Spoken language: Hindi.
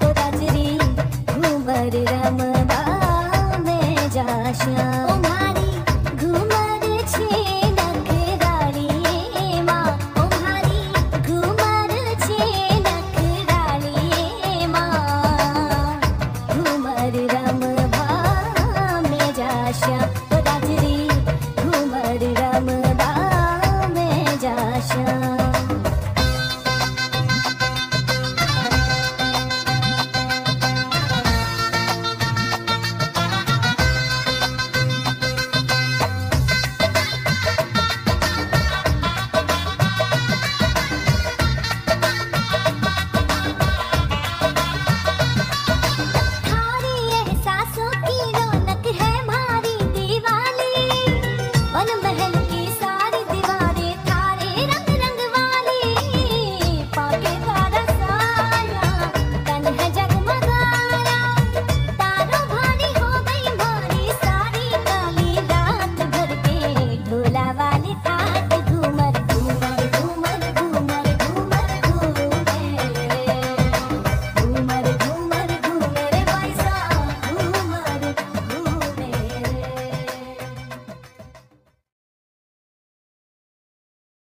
तो बाजरी घूमर रमबा में जाशा।